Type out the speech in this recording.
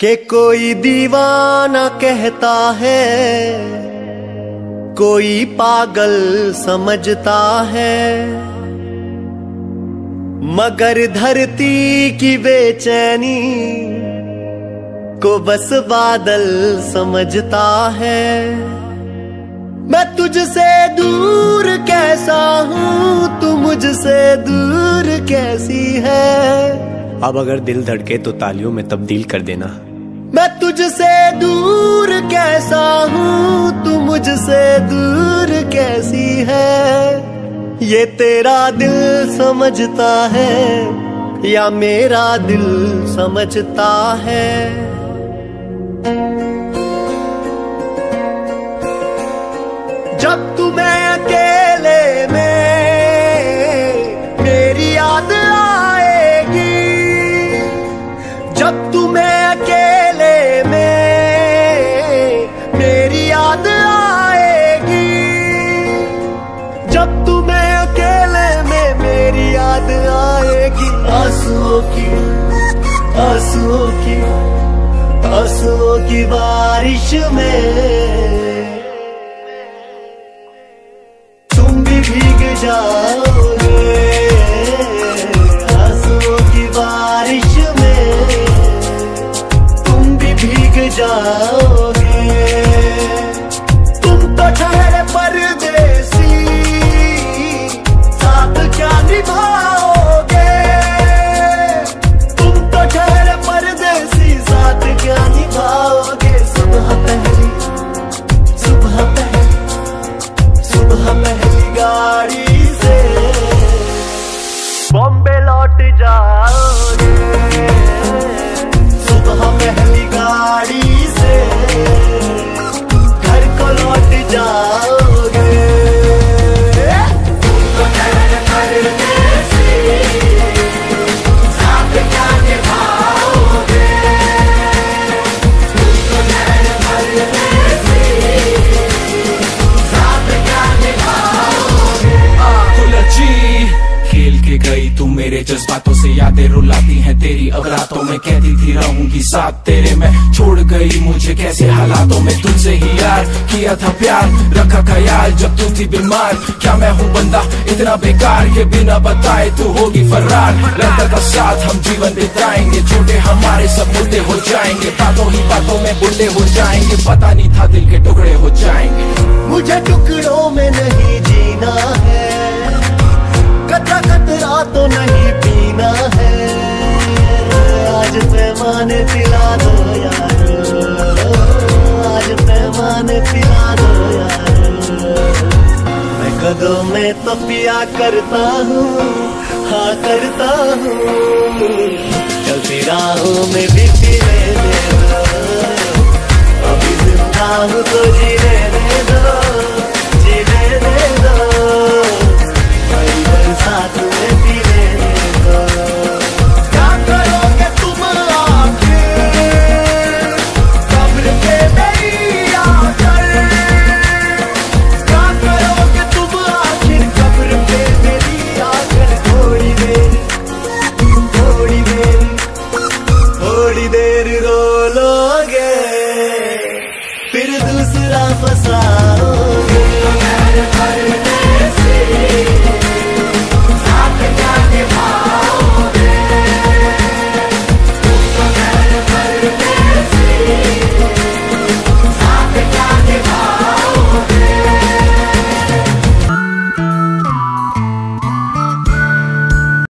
कि कोई दीवाना कहता है, कोई पागल समझता है। मगर धरती की बेचैनी को बस बादल समझता है। मैं तुझसे दूर कैसा हूँ, तू मुझसे दूर कैसी है? अब अगर दिल धड़के तो तालियों में तब्दील कर देना। मैं तुझसे दूर कैसा हूँ? तू मुझसे दूर कैसी है? ये तेरा दिल समझता है या मेरा दिल समझता है? जब तुम्हें अकेले में, मेरी याद आएगी। जब तुम्हें आंसुओं की आंसुओं की बारिश में। तुम भी भीग जाओगे आंसुओं की बारिश में। तुम भी भीग जाओगे तुम तो ठहरे परदेसी गई तू मेरे जज्बातों से यादें रुलाती हैं तेरी अब रातों में। कहती थी रहूँगी साथ तेरे में। छोड़ गई मुझे कैसे हालातों में? तुझसे ही यार किया था प्यार, रखा ख्याल जब तू थी बीमार। क्या मैं हूँ बंदा इतना बेकार? के बिना बताए तू होगी फरार। लड़का का साथ हम जीवन बिताएँगे। छोटे हमारे सब बुढ़े हो जाएँगे। बातों ही बातों में बुढ़े हो जाएँगे। पता नहीं था दिल के टुकड़े हो जाएँगे। मुझे टुकड़ों पैमाने पिला दो यार। आज मेहमान पिला दो यार। मैं कदों में तो पिया करता हूँ हाँ करता हूँ। चलती राहों में afastar